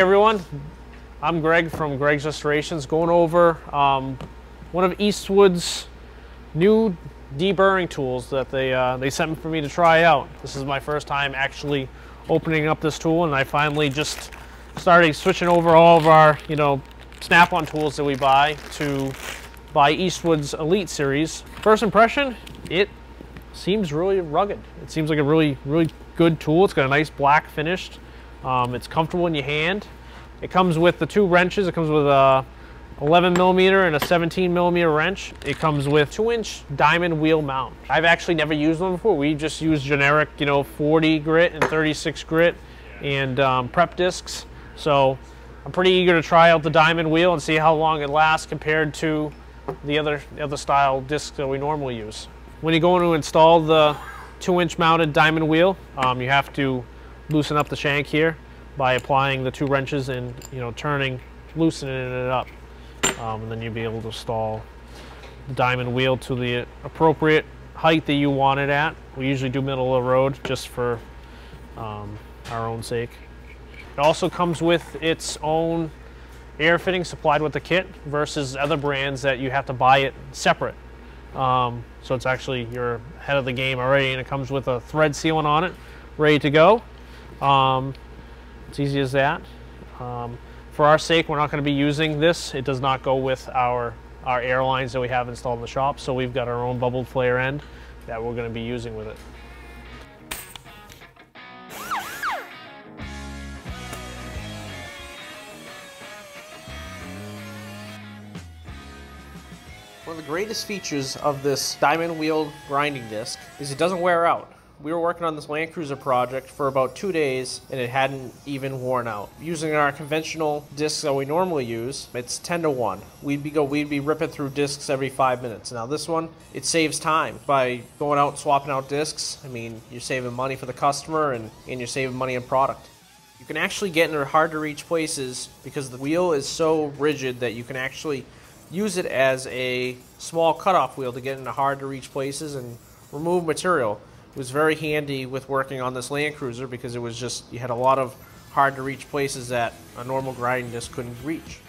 everyone. I'm Greg from Greg's Restorations going over um, one of Eastwood's new deburring tools that they, uh, they sent for me to try out. This is my first time actually opening up this tool and I finally just started switching over all of our, you know, snap-on tools that we buy to buy Eastwood's Elite Series. First impression, it seems really rugged. It seems like a really, really good tool. It's got a nice black finish. Um, it's comfortable in your hand. It comes with the two wrenches. It comes with a 11 millimeter and a 17 millimeter wrench. It comes with two inch diamond wheel mount. I've actually never used one before. We just use generic, you know, 40 grit and 36 grit and um, prep discs. So I'm pretty eager to try out the diamond wheel and see how long it lasts compared to the other, the other style discs that we normally use. When you go to install the two inch mounted diamond wheel, um, you have to loosen up the shank here by applying the two wrenches and you know turning, loosening it up. Um, and then you'll be able to install the diamond wheel to the appropriate height that you want it at. We usually do middle of the road just for um, our own sake. It also comes with its own air fitting supplied with the kit versus other brands that you have to buy it separate. Um, so it's actually you're ahead of the game already and it comes with a thread sealant on it ready to go. Um, it's easy as that. Um, for our sake, we're not going to be using this. It does not go with our, our airlines that we have installed in the shop, so we've got our own bubbled flare end that we're going to be using with it. One of the greatest features of this diamond wheel grinding disc is it doesn't wear out. We were working on this Land Cruiser project for about two days and it hadn't even worn out. Using our conventional discs that we normally use, it's 10 to 1. We'd be go we'd be ripping through discs every five minutes. Now this one, it saves time by going out and swapping out discs. I mean, you're saving money for the customer and, and you're saving money in product. You can actually get into hard to reach places because the wheel is so rigid that you can actually use it as a small cutoff wheel to get into hard to reach places and remove material. Was very handy with working on this Land Cruiser because it was just, you had a lot of hard to reach places that a normal grinding disc couldn't reach.